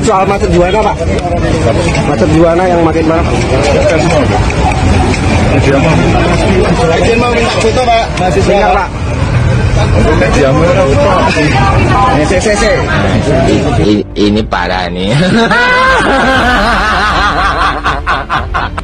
Untuk soal macet juana Pak. Macet juana yang makin mana? Izin mau minta foto Pak. Masih Dengar Pak. Ini CCC. ini, ini parah nih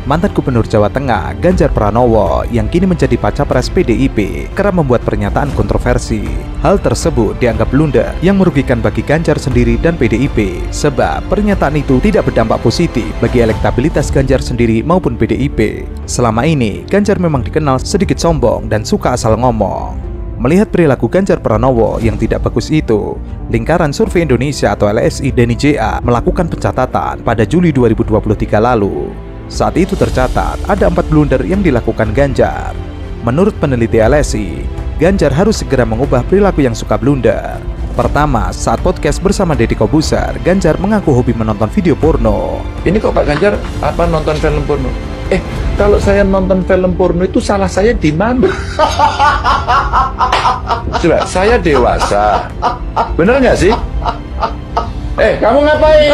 Mantan Gubernur Jawa Tengah Ganjar Pranowo yang kini menjadi pres PDIP kerap membuat pernyataan kontroversi. Hal tersebut dianggap blunder yang merugikan bagi Ganjar sendiri dan PDIP sebab pernyataan itu tidak berdampak positif bagi elektabilitas Ganjar sendiri maupun PDIP. Selama ini Ganjar memang dikenal sedikit sombong dan suka asal ngomong. Melihat perilaku Ganjar Pranowo yang tidak bagus itu, Lingkaran Survei Indonesia atau LSI Deni JA melakukan pencatatan pada Juli 2023 lalu. Saat itu tercatat ada empat blunder yang dilakukan Ganjar. Menurut peneliti LSI, Ganjar harus segera mengubah perilaku yang suka blunder. Pertama, saat podcast bersama Deddy Kobuser, Ganjar mengaku hobi menonton video porno. Ini kok Pak Ganjar apa nonton film porno? Eh, kalau saya nonton film porno itu salah saya di mana? Coba, saya dewasa. Bener nggak sih? Eh, kamu ngapain?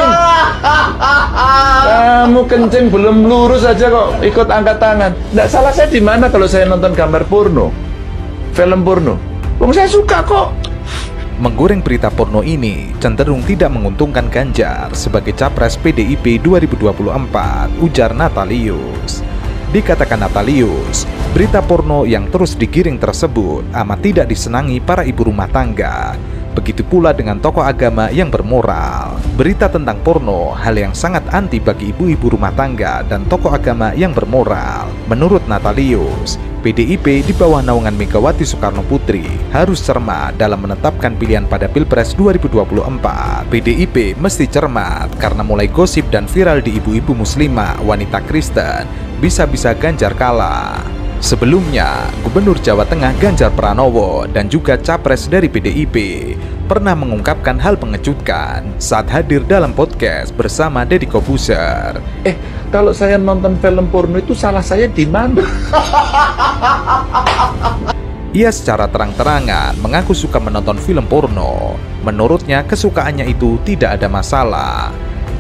Kamu kencing belum lurus aja kok ikut angkat tangan. Nggak salah saya di mana kalau saya nonton gambar porno, film porno. Wong saya suka kok. Menggoreng berita porno ini cenderung tidak menguntungkan Ganjar sebagai capres PDIP 2024, ujar Natalius. Dikatakan Natalius, berita porno yang terus digiring tersebut amat tidak disenangi para ibu rumah tangga. Begitu pula dengan tokoh agama yang bermoral. Berita tentang porno hal yang sangat anti bagi ibu-ibu rumah tangga dan tokoh agama yang bermoral. Menurut Natalius, PDIP di bawah naungan Megawati Soekarno Putri harus cermat dalam menetapkan pilihan pada Pilpres 2024. PDIP mesti cermat karena mulai gosip dan viral di ibu-ibu muslimah wanita Kristen bisa-bisa Ganjar kalah. Sebelumnya, Gubernur Jawa Tengah Ganjar Pranowo dan juga capres dari PDIP pernah mengungkapkan hal mengejutkan saat hadir dalam podcast bersama Deddy Kobuser. Eh, kalau saya nonton film porno itu salah saya di mana? Ia secara terang-terangan mengaku suka menonton film porno. Menurutnya kesukaannya itu tidak ada masalah.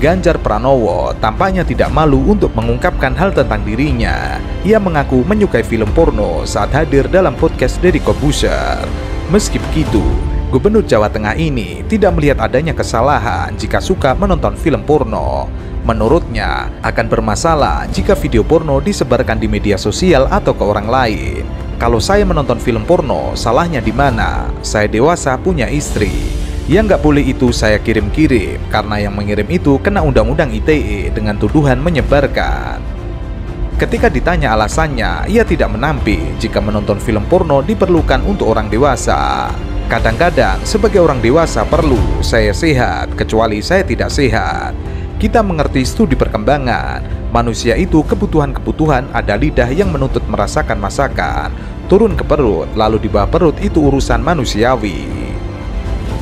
Ganjar Pranowo tampaknya tidak malu untuk mengungkapkan hal tentang dirinya. Ia mengaku menyukai film porno saat hadir dalam podcast Deddy Kobuser. Meski begitu, Gubernur Jawa Tengah ini tidak melihat adanya kesalahan jika suka menonton film porno. Menurutnya, akan bermasalah jika video porno disebarkan di media sosial atau ke orang lain. Kalau saya menonton film porno, salahnya di mana? Saya dewasa punya istri. Yang nggak boleh itu saya kirim-kirim, karena yang mengirim itu kena undang-undang ITE dengan tuduhan menyebarkan. Ketika ditanya alasannya, ia tidak menampik jika menonton film porno diperlukan untuk orang dewasa. Kadang-kadang, sebagai orang dewasa perlu saya sehat, kecuali saya tidak sehat. Kita mengerti studi perkembangan. Manusia itu kebutuhan-kebutuhan ada lidah yang menuntut merasakan masakan. Turun ke perut, lalu di bawah perut itu urusan manusiawi.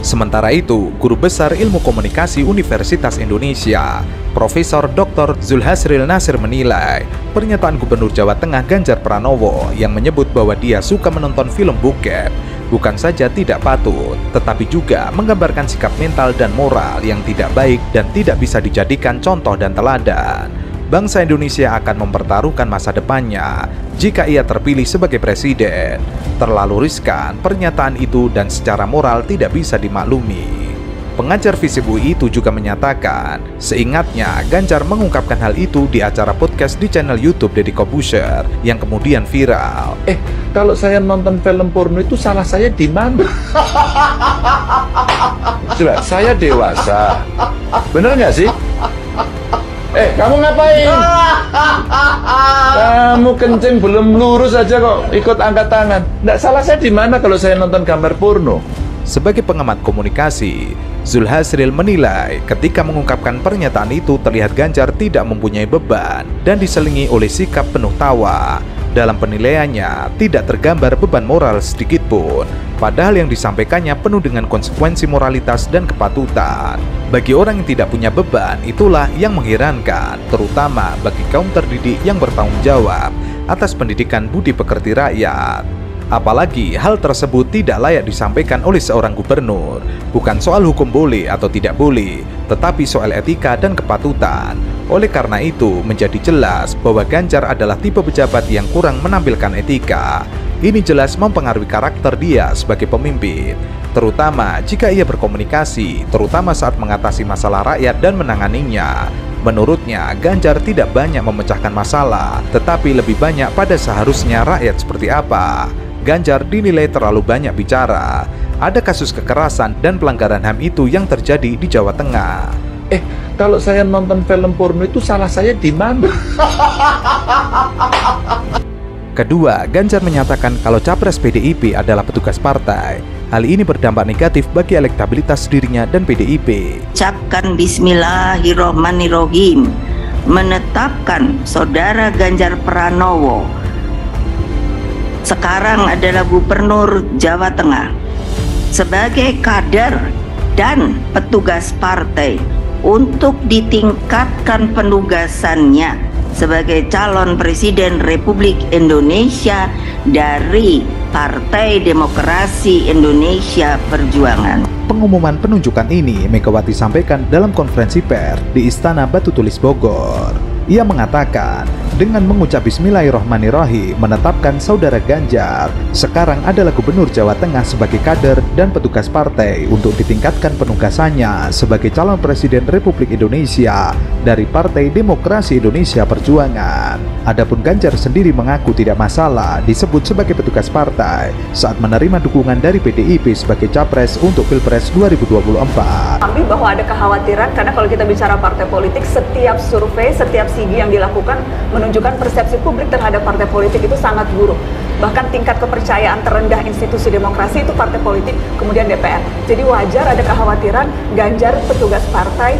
Sementara itu, Guru Besar Ilmu Komunikasi Universitas Indonesia, Profesor Dr. Zulhasril Nasir menilai pernyataan Gubernur Jawa Tengah Ganjar Pranowo yang menyebut bahwa dia suka menonton film bokep bukan saja tidak patut, tetapi juga menggambarkan sikap mental dan moral yang tidak baik dan tidak bisa dijadikan contoh dan teladan. Bangsa Indonesia akan mempertaruhkan masa depannya jika ia terpilih sebagai presiden. Terlalu riskan pernyataan itu dan secara moral tidak bisa dimaklumi. Pengajar FISIP UI itu juga menyatakan, seingatnya Ganjar mengungkapkan hal itu di acara podcast di channel YouTube Deddy Kobuser yang kemudian viral. Eh, kalau saya nonton film porno itu salah saya di mana? Coba, saya dewasa. Bener nggak sih? Eh, kamu ngapain? Kamu kencing belum lurus aja kok ikut angkat tangan. Nggak salah saya di mana kalau saya nonton gambar porno? Sebagai pengamat komunikasi, Zulhasril menilai ketika mengungkapkan pernyataan itu terlihat Ganjar tidak mempunyai beban dan diselingi oleh sikap penuh tawa. Dalam penilaiannya, tidak tergambar beban moral sedikit pun, padahal yang disampaikannya penuh dengan konsekuensi moralitas dan kepatutan. Bagi orang yang tidak punya beban, itulah yang mengherankan, terutama bagi kaum terdidik yang bertanggung jawab atas pendidikan budi pekerti rakyat. Apalagi hal tersebut tidak layak disampaikan oleh seorang gubernur. Bukan soal hukum boleh atau tidak boleh, tetapi soal etika dan kepatutan. Oleh karena itu, menjadi jelas bahwa Ganjar adalah tipe pejabat yang kurang menampilkan etika. Ini jelas mempengaruhi karakter dia sebagai pemimpin, terutama jika ia berkomunikasi, terutama saat mengatasi masalah rakyat dan menanganinya. Menurutnya, Ganjar tidak banyak memecahkan masalah, tetapi lebih banyak pada seharusnya rakyat seperti apa. Ganjar dinilai terlalu banyak bicara. Ada kasus kekerasan dan pelanggaran HAM itu yang terjadi di Jawa Tengah. Eh, kalau saya nonton film porno itu salah saya di mana? Kedua, Ganjar menyatakan kalau capres PDIP adalah petugas partai. Hal ini berdampak negatif bagi elektabilitas dirinya dan PDIP. Ucapkan Bismillahirrohmanirrohim menetapkan saudara Ganjar Pranowo sekarang adalah Gubernur Jawa Tengah sebagai kader dan petugas partai untuk ditingkatkan penugasannya sebagai calon presiden Republik Indonesia dari Partai Demokrasi Indonesia Perjuangan. Pengumuman penunjukan ini Megawati sampaikan dalam konferensi pers di Istana Batu Tulis Bogor. Ia mengatakan, dengan mengucap Bismillahirrohmanirrohim menetapkan saudara Ganjar sekarang adalah Gubernur Jawa Tengah sebagai kader dan petugas partai untuk ditingkatkan penugasannya sebagai calon Presiden Republik Indonesia dari Partai Demokrasi Indonesia Perjuangan. Adapun Ganjar sendiri mengaku tidak masalah disebut sebagai petugas partai saat menerima dukungan dari PDIP sebagai capres untuk Pilpres 2024. Kami bahwa ada kekhawatiran karena kalau kita bicara partai politik, setiap survei, setiap sigi yang dilakukan menunjukkan menunjukkan persepsi publik terhadap partai politik itu sangat buruk. Bahkan tingkat kepercayaan terendah institusi demokrasi itu partai politik, kemudian DPR. Jadi wajar ada kekhawatiran Ganjar petugas partai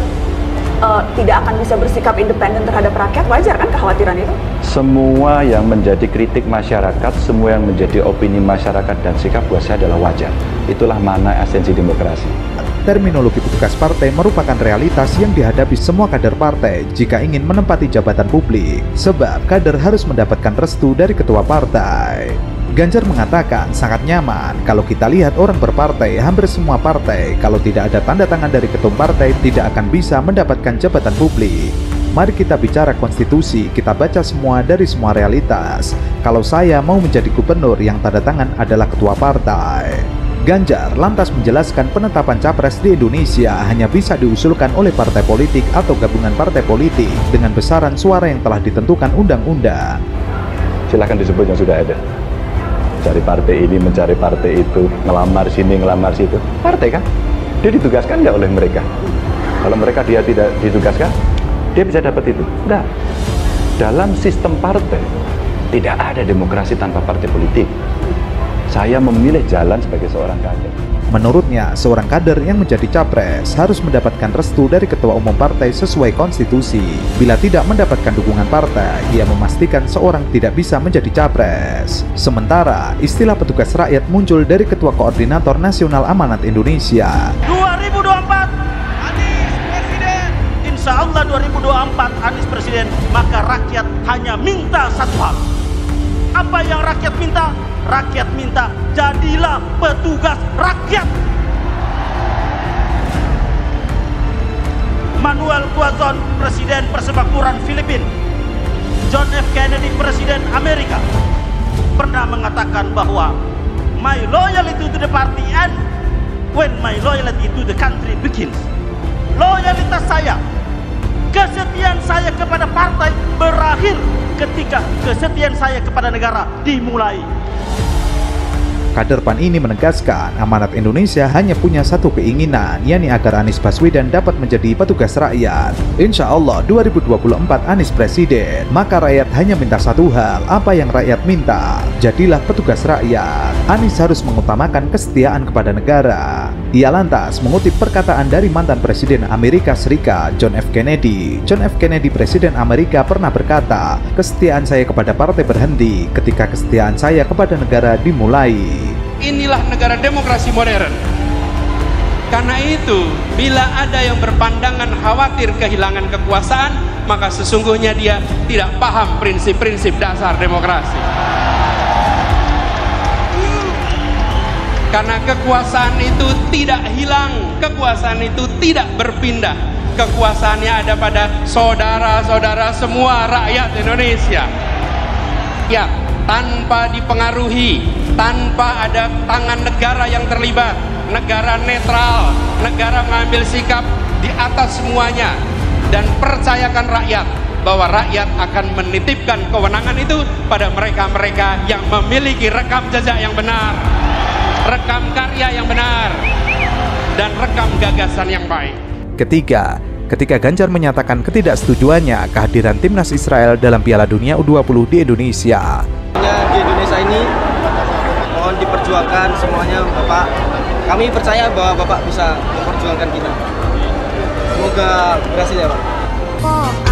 uh, tidak akan bisa bersikap independen terhadap rakyat, wajar kan kekhawatiran itu? Semua yang menjadi kritik masyarakat, semua yang menjadi opini masyarakat dan sikap buat saya adalah wajar. Itulah mana esensi demokrasi terminologi petugas partai merupakan realitas yang dihadapi semua kader partai jika ingin menempati jabatan publik, sebab kader harus mendapatkan restu dari ketua partai. Ganjar mengatakan sangat nyaman kalau kita lihat orang berpartai, hampir semua partai, kalau tidak ada tanda tangan dari ketum partai tidak akan bisa mendapatkan jabatan publik. Mari kita bicara konstitusi, kita baca semua dari semua realitas. Kalau saya mau menjadi gubernur yang tanda tangan adalah ketua partai. Ganjar lantas menjelaskan penetapan capres di Indonesia hanya bisa diusulkan oleh partai politik atau gabungan partai politik dengan besaran suara yang telah ditentukan undang-undang. Silahkan disebut yang sudah ada. Cari partai ini, mencari partai itu, ngelamar sini, ngelamar situ. Partai kan? Dia ditugaskan nggak oleh mereka? Kalau mereka dia tidak ditugaskan, dia bisa dapat itu. Enggak. Dalam sistem partai, tidak ada demokrasi tanpa partai politik saya memilih jalan sebagai seorang kader. Menurutnya, seorang kader yang menjadi capres harus mendapatkan restu dari ketua umum partai sesuai konstitusi. Bila tidak mendapatkan dukungan partai, ia memastikan seorang tidak bisa menjadi capres. Sementara, istilah petugas rakyat muncul dari Ketua Koordinator Nasional Amanat Indonesia. 2024 Anies Presiden. Insya Allah 2024 Anies Presiden. Maka rakyat hanya minta satu hal. Apa yang rakyat minta? Rakyat minta jadilah petugas rakyat. Manuel Quazon Presiden Persemakmuran Filipina John F. Kennedy Presiden Amerika. Pernah mengatakan bahwa my loyalty to the party end when my loyalty to the country begins loyalitas saya kesetiaan saya kepada partai berakhir ketika kesetiaan saya kepada negara dimulai Kader PAN ini menegaskan amanat Indonesia hanya punya satu keinginan, yakni agar Anies Baswedan dapat menjadi petugas rakyat. Insya Allah 2024 Anies Presiden, maka rakyat hanya minta satu hal, apa yang rakyat minta, jadilah petugas rakyat. Anies harus mengutamakan kesetiaan kepada negara. Ia lantas mengutip perkataan dari mantan Presiden Amerika Serikat John F. Kennedy. John F. Kennedy Presiden Amerika pernah berkata, kesetiaan saya kepada partai berhenti ketika kesetiaan saya kepada negara dimulai. Inilah negara demokrasi modern. Karena itu, bila ada yang berpandangan khawatir kehilangan kekuasaan, maka sesungguhnya dia tidak paham prinsip-prinsip dasar demokrasi. Karena kekuasaan itu tidak hilang, kekuasaan itu tidak berpindah. Kekuasaannya ada pada saudara-saudara semua rakyat Indonesia. Ya, tanpa dipengaruhi, tanpa ada tangan negara yang terlibat, negara netral, negara mengambil sikap di atas semuanya dan percayakan rakyat bahwa rakyat akan menitipkan kewenangan itu pada mereka-mereka yang memiliki rekam jejak yang benar, rekam karya yang benar, dan rekam gagasan yang baik. Ketiga, ketika Ganjar menyatakan ketidaksetujuannya kehadiran timnas Israel dalam Piala Dunia U20 di Indonesia. Diperjuangkan semuanya Bapak. Kami percaya bahwa Bapak bisa memperjuangkan kita. Semoga berhasil ya Pak. Kok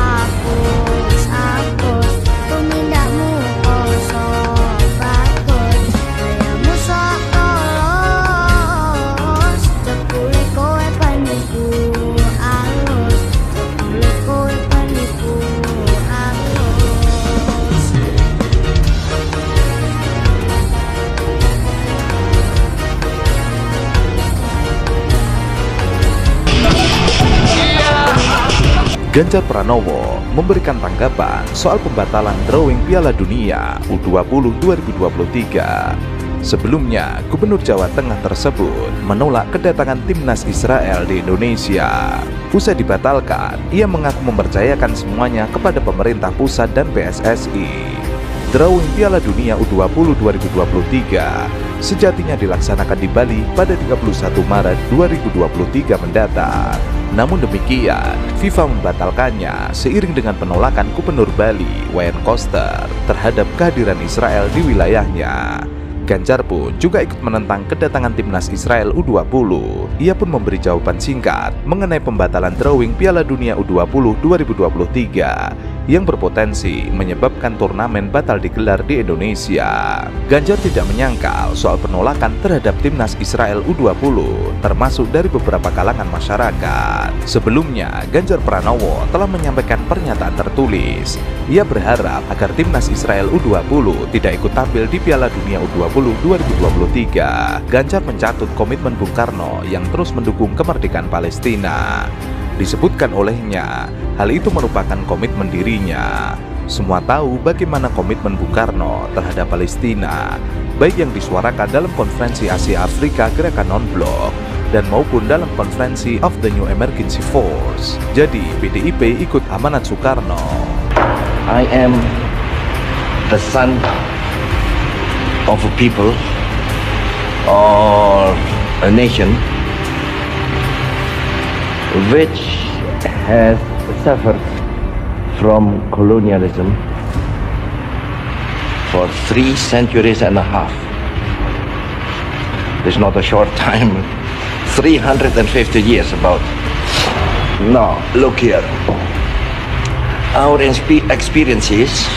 Ganjar Pranowo memberikan tanggapan soal pembatalan drawing Piala Dunia U20 2023. Sebelumnya, Gubernur Jawa Tengah tersebut menolak kedatangan timnas Israel di Indonesia. Usai dibatalkan, ia mengaku mempercayakan semuanya kepada pemerintah pusat dan PSSI. Drawing Piala Dunia U20 2023 sejatinya dilaksanakan di Bali pada 31 Maret 2023 mendatang. Namun demikian, FIFA membatalkannya seiring dengan penolakan Gubernur Bali, Wayan Koster, terhadap kehadiran Israel di wilayahnya. Ganjar pun juga ikut menentang kedatangan timnas Israel U20. Ia pun memberi jawaban singkat mengenai pembatalan drawing Piala Dunia U20 2023 yang berpotensi menyebabkan turnamen batal digelar di Indonesia. Ganjar tidak menyangkal soal penolakan terhadap timnas Israel U20, termasuk dari beberapa kalangan masyarakat. Sebelumnya, Ganjar Pranowo telah menyampaikan pernyataan tertulis. Ia berharap agar timnas Israel U20 tidak ikut tampil di Piala Dunia U20 2023. Ganjar mencatut komitmen Bung Karno yang terus mendukung kemerdekaan Palestina. Disebutkan olehnya, hal itu merupakan komitmen dirinya. Semua tahu bagaimana komitmen Bung Karno terhadap Palestina, baik yang disuarakan dalam konferensi Asia Afrika Gerakan Non-Blok dan maupun dalam konferensi of the New Emergency Force. Jadi, PDIP ikut amanat Soekarno. I am the son of a people or a nation which has suffered from colonialism for three centuries and a half. It's not a short time, 350 years about. Now, look here. Our experiences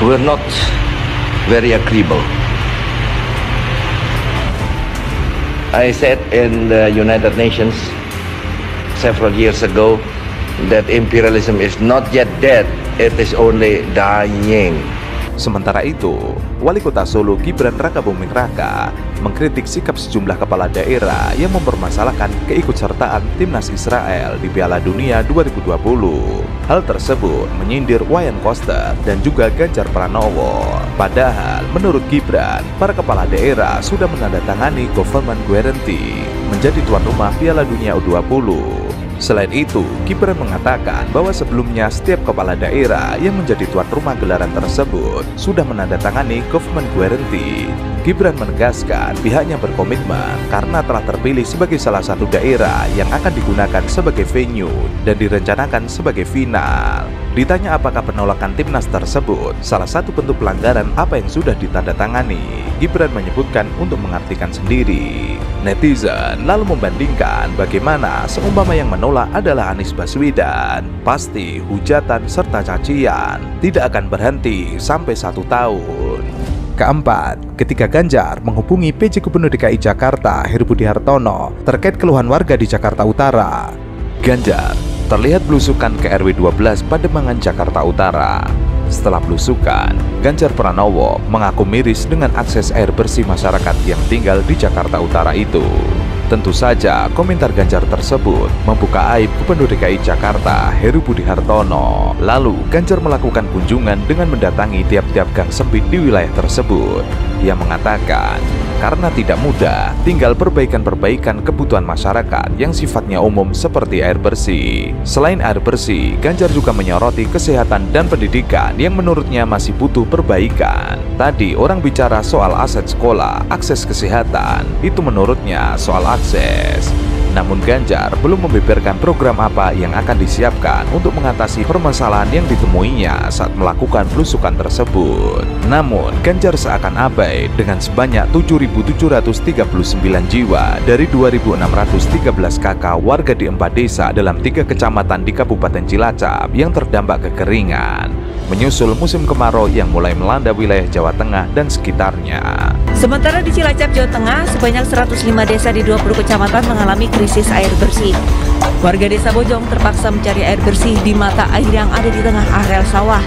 were not very agreeable. I said in the United Nations several years ago that imperialism is not yet dead, it is only dying. Sementara itu, Wali Kota Solo Gibran Rakabuming Raka mengkritik sikap sejumlah kepala daerah yang mempermasalahkan keikutsertaan timnas Israel di Piala Dunia 2020. Hal tersebut menyindir Wayan Koster dan juga Ganjar Pranowo. Padahal menurut Gibran, para kepala daerah sudah menandatangani government guarantee menjadi tuan rumah Piala Dunia U20. Selain itu, Gibran mengatakan bahwa sebelumnya setiap kepala daerah yang menjadi tuan rumah gelaran tersebut sudah menandatangani government guarantee. Gibran menegaskan pihaknya berkomitmen karena telah terpilih sebagai salah satu daerah yang akan digunakan sebagai venue dan direncanakan sebagai final. Ditanya apakah penolakan timnas tersebut salah satu bentuk pelanggaran apa yang sudah ditandatangani, Gibran menyebutkan untuk mengartikan sendiri. Netizen lalu membandingkan bagaimana seumpama yang menolak adalah Anies Baswedan. Pasti hujatan serta cacian tidak akan berhenti sampai satu tahun. Keempat, ketika Ganjar menghubungi PJ Gubernur DKI Jakarta Heru Budi Hartono terkait keluhan warga di Jakarta Utara. Ganjar terlihat belusukan ke RW 12 Pademangan Jakarta Utara. Setelah belusukan, Ganjar Pranowo mengaku miris dengan akses air bersih masyarakat yang tinggal di Jakarta Utara itu. Tentu saja komentar Ganjar tersebut membuka aib Gubernur DKI Jakarta Heru Budi Hartono. Lalu Ganjar melakukan kunjungan dengan mendatangi tiap-tiap gang sempit di wilayah tersebut. Ia mengatakan karena tidak mudah tinggal perbaikan-perbaikan kebutuhan masyarakat yang sifatnya umum seperti air bersih. Selain air bersih, Ganjar juga menyoroti kesehatan dan pendidikan yang menurutnya masih butuh perbaikan. Tadi orang bicara soal aset sekolah, akses kesehatan, itu menurutnya soal akses. Namun Ganjar belum membeberkan program apa yang akan disiapkan untuk mengatasi permasalahan yang ditemuinya saat melakukan belusukan tersebut. Namun Ganjar seakan abai dengan sebanyak 7.739 jiwa dari 2.613 kakak warga di empat desa dalam tiga kecamatan di Kabupaten Cilacap yang terdampak kekeringan menyusul musim kemarau yang mulai melanda wilayah Jawa Tengah dan sekitarnya. Sementara di Cilacap, Jawa Tengah, sebanyak 105 desa di 20 kecamatan mengalami krisis air bersih. Warga desa Bojong terpaksa mencari air bersih di mata air yang ada di tengah areal sawah.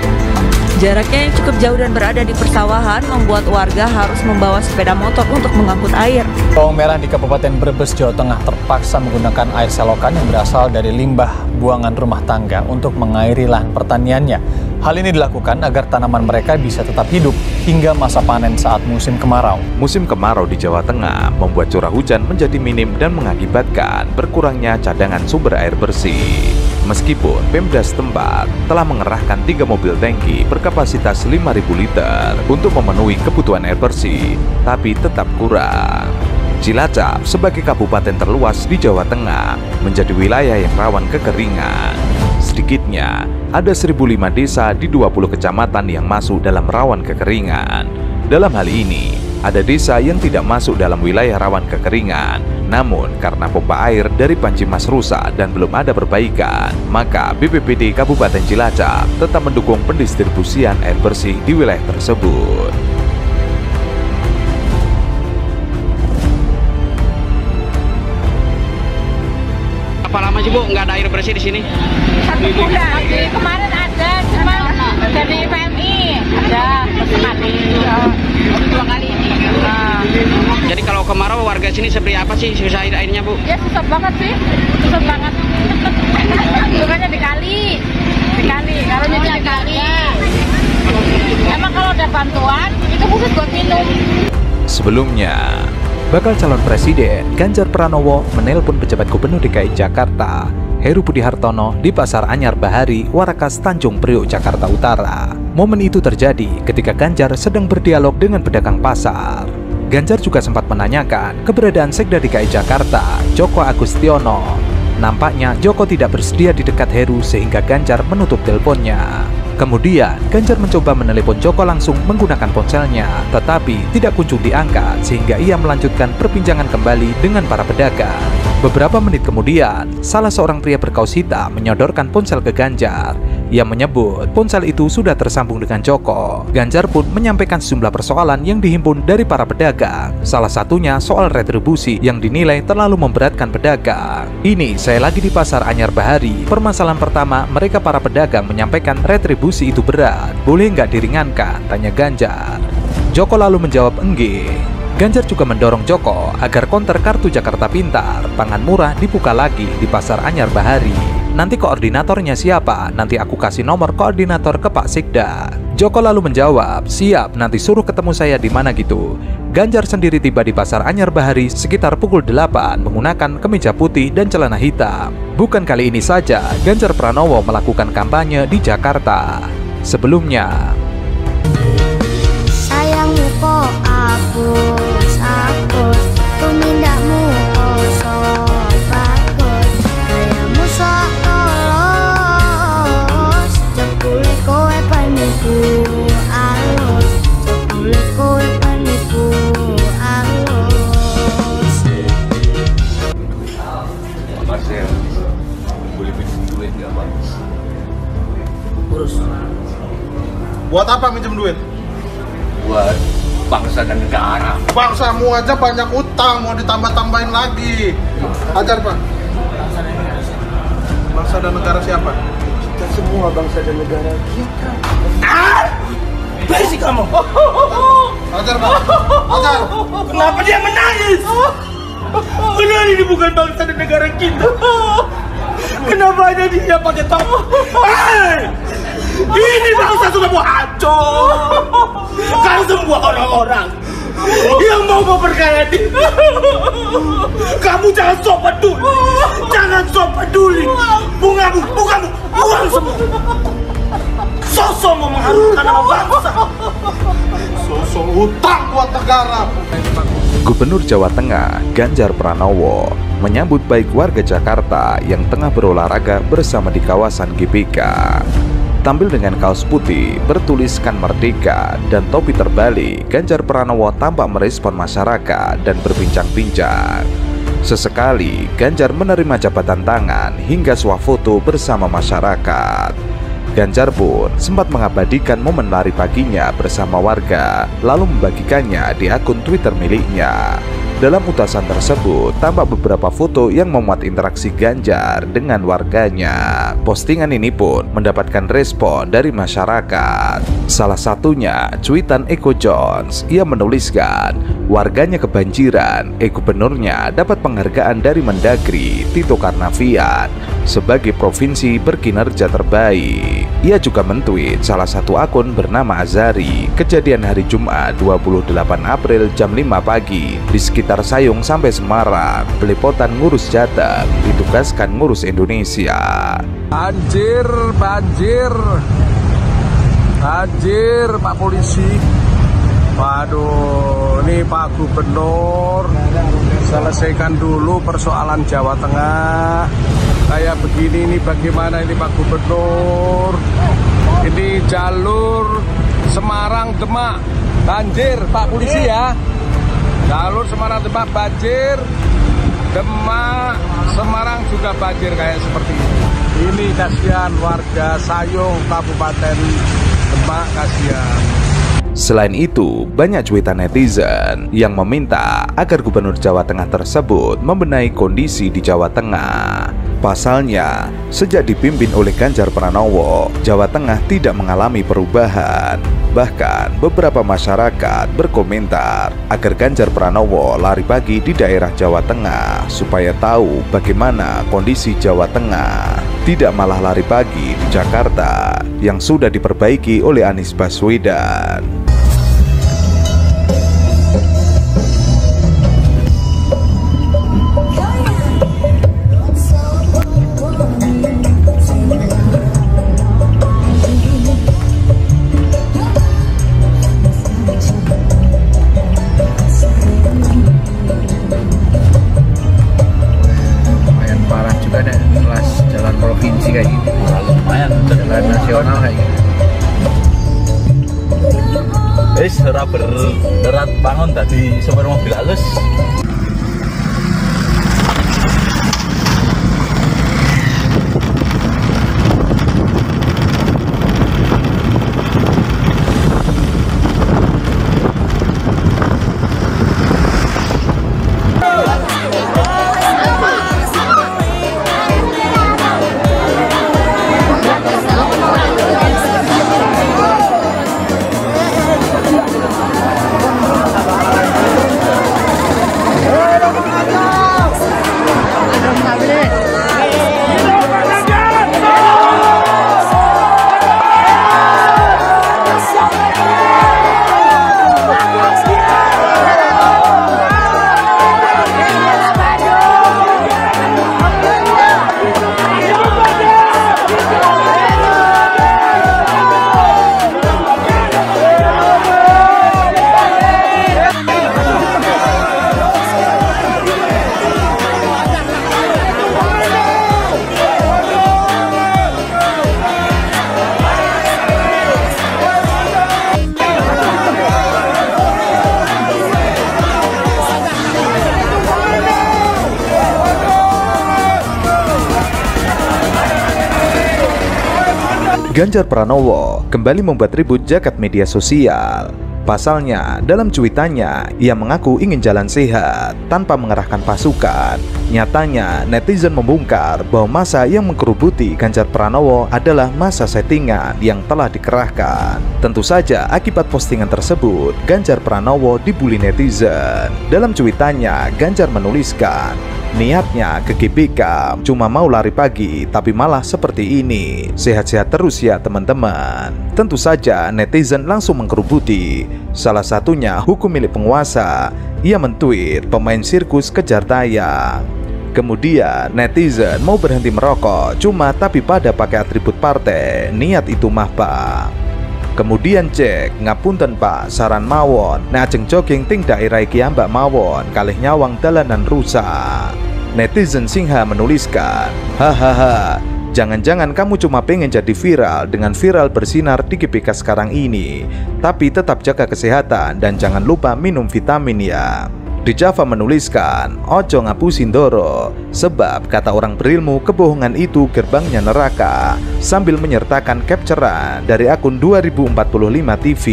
Jaraknya yang cukup jauh dan berada di persawahan membuat warga harus membawa sepeda motor untuk mengangkut air. Bawang merah di Kabupaten Brebes, Jawa Tengah terpaksa menggunakan air selokan yang berasal dari limbah buangan rumah tangga untuk mengairi lahan pertaniannya. Hal ini dilakukan agar tanaman mereka bisa tetap hidup hingga masa panen saat musim kemarau. Musim kemarau di Jawa Tengah membuat curah hujan menjadi minim dan mengakibatkan berkurangnya cadangan sumber air bersih. Meskipun Pemda setempat telah mengerahkan tiga mobil tangki berkapasitas 5.000 liter untuk memenuhi kebutuhan air bersih, tapi tetap kurang. Cilacap sebagai kabupaten terluas di Jawa Tengah menjadi wilayah yang rawan kekeringan. Sedikitnya ada 1005 desa di 20 kecamatan yang masuk dalam rawan kekeringan. Dalam hal ini, ada desa yang tidak masuk dalam wilayah rawan kekeringan. Namun, karena pompa air dari Panci Mas rusak dan belum ada perbaikan, maka BPBD Kabupaten Cilacap tetap mendukung pendistribusian air bersih di wilayah tersebut. Apa lama sih Bu nggak ada air bersih di sini? Satu bulan. Kemarin ada, cuma dari PMI ada sekali. Dua kali. Nah, Jadi kalau kemarau warga sini seperti apa sih susah air airnya Bu? ya susah banget sih, susah banget. Bukannya dikali, dikali. Kalau nyuci dikali. Emang kalau ada bantuan itu khusus buat minum. Sebelumnya, bakal calon presiden Ganjar Pranowo menelpon pejabat gubernur DKI Jakarta Heru Budi Hartono di Pasar Anyar Bahari, Warakas, Tanjung Priok, Jakarta Utara. Momen itu terjadi ketika Ganjar sedang berdialog dengan pedagang pasar. Ganjar juga sempat menanyakan keberadaan Sekda DKI Jakarta, Joko Agustiono. Nampaknya Joko tidak bersedia di dekat Heru sehingga Ganjar menutup teleponnya. Kemudian, Ganjar mencoba menelepon Joko langsung menggunakan ponselnya, tetapi tidak kunjung diangkat sehingga ia melanjutkan perbincangan kembali dengan para pedagang. Beberapa menit kemudian, salah seorang pria berkaus hitam menyodorkan ponsel ke Ganjar. Ia menyebut ponsel itu sudah tersambung dengan Joko. Ganjar pun menyampaikan sejumlah persoalan yang dihimpun dari para pedagang. Salah satunya soal retribusi yang dinilai terlalu memberatkan pedagang. Ini saya lagi di Pasar Anyar Bahari. Permasalahan pertama, mereka para pedagang menyampaikan retribusi itu berat. Boleh nggak diringankan? Tanya Ganjar. Joko lalu menjawab enggih. Ganjar juga mendorong Joko agar konter kartu Jakarta Pintar, pangan murah dibuka lagi di Pasar Anyar Bahari. Nanti koordinatornya siapa? Nanti aku kasih nomor koordinator ke Pak Sikda. Joko lalu menjawab, siap, nanti suruh ketemu saya di mana gitu. Ganjar sendiri tiba di Pasar Anyar Bahari sekitar pukul 8 menggunakan kemeja putih dan celana hitam. Bukan kali ini saja, Ganjar Pranowo melakukan kampanye di Jakarta. Sebelumnya, Sayangmu kok hapus, hapus Tumindakmu kok sok bagus Gayamu sok tolos Jepule kowe penipu alus Jepule kowe penipu alus Marcel, boleh pinjam duit nggak bang? Urus. Buat apa minjem duit? Buat bangsa dan negara. Bangsamu aja banyak utang, mau ditambah-tambahin lagi. Ajar pak. Bangsa dan negara siapa? ke semua bangsa dan negara kita. Ah! Berisik kamu. Ajar pak, ajar. Kenapa dia menangis? Benar ini bukan bangsa dan negara kita. Kenapa ada dia pakai tongkat? Ini bangsa sudah mau hancur. Kalau semua orang-orang yang mau memperkaya diri. Kamu jangan sok peduli. Jangan sok peduli. Bungamu, bungamu, buang semua. Sosok mau mengharumkan nama bangsa. Sosok utang buat negara. Gubernur Jawa Tengah Ganjar Pranowo menyambut baik warga Jakarta yang tengah berolahraga bersama di kawasan GBK. Tampil dengan kaos putih bertuliskan Merdeka dan topi terbalik, Ganjar Pranowo tampak merespon masyarakat dan berbincang-bincang. Sesekali, Ganjar menerima jabatan tangan hingga swafoto bersama masyarakat. Ganjar pun sempat mengabadikan momen lari paginya bersama warga, lalu membagikannya di akun Twitter miliknya. Dalam utasan tersebut, tampak beberapa foto yang memuat interaksi Ganjar dengan warganya. Postingan ini pun mendapatkan respon dari masyarakat. Salah satunya cuitan Eko Jones. Ia menuliskan, warganya kebanjiran, e gubernurnya dapat penghargaan dari Mendagri Tito Karnavian sebagai provinsi berkinerja terbaik. Ia juga mentweet salah satu akun bernama Azari kejadian hari Jumat 28 April jam 5 pagi di sekitar Sayung sampai Semarang. Belepotan ngurus Jateng ditugaskan ngurus Indonesia. Banjir, banjir. Banjir Pak Polisi. Waduh, ini Pak Gubernur. Selesaikan dulu persoalan Jawa Tengah. Kayak begini ini bagaimana ini Pak Gubernur? Ini jalur Semarang Demak. Banjir Pak Polisi ya Jalur Semarang Demak banjir Demak Semarang juga banjir kayak seperti ini Ini kasihan warga Sayung Kabupaten Demak kasihan Selain itu, banyak cuitan netizen yang meminta agar Gubernur Jawa Tengah tersebut membenahi kondisi di Jawa Tengah. Pasalnya, sejak dipimpin oleh Ganjar Pranowo, Jawa Tengah tidak mengalami perubahan. Bahkan, beberapa masyarakat berkomentar agar Ganjar Pranowo lari pagi di daerah Jawa Tengah supaya tahu bagaimana kondisi Jawa Tengah. Tidak malah lari pagi di Jakarta yang sudah diperbaiki oleh Anies Baswedan. Ora berat bangun tadi sopir mobil halus Ganjar Pranowo kembali membuat ribut jagat media sosial. Pasalnya, dalam cuitannya, ia mengaku ingin jalan sehat tanpa mengerahkan pasukan. Nyatanya, netizen membongkar bahwa masa yang mengkerubuti Ganjar Pranowo adalah masa settingan yang telah dikerahkan. Tentu saja, akibat postingan tersebut, Ganjar Pranowo dibully netizen. Dalam cuitannya, Ganjar menuliskan, Niatnya ke GBK cuma mau lari pagi tapi malah seperti ini. Sehat-sehat terus ya teman-teman. Tentu saja netizen langsung mengkerubuti. Salah satunya hukum milik penguasa. Ia mentweet pemain sirkus kejar tayang Kemudian netizen mau berhenti merokok. Cuma tapi pada pakai atribut partai. Niat itu mah pak Kemudian cek ngapunten pak. Saran mawon. Nah ajeng jogging ting daerah iki mbak mawon Kalih nyawang dalanan rusak. Netizen Singha menuliskan Hahaha Jangan-jangan kamu cuma pengen jadi viral dengan viral bersinar di GPK sekarang ini. Tapi tetap jaga kesehatan dan jangan lupa minum vitamin ya di Java menuliskan, Ojo ngapusin doro, sebab kata orang berilmu kebohongan itu gerbangnya neraka, sambil menyertakan capturean dari akun 2045 TV.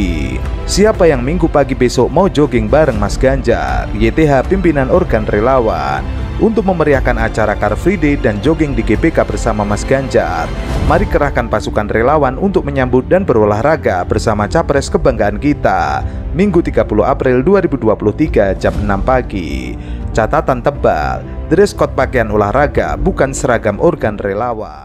Siapa yang minggu pagi besok mau jogging bareng Mas Ganjar, YTH pimpinan organ relawan, untuk memeriahkan acara Car Free Day dan jogging di GBK bersama Mas Ganjar. Mari kerahkan pasukan relawan untuk menyambut dan berolahraga bersama capres kebanggaan kita. Minggu 30 April 2023 jam 6 pagi. Catatan tebal, dress code pakaian olahraga bukan seragam organ relawan.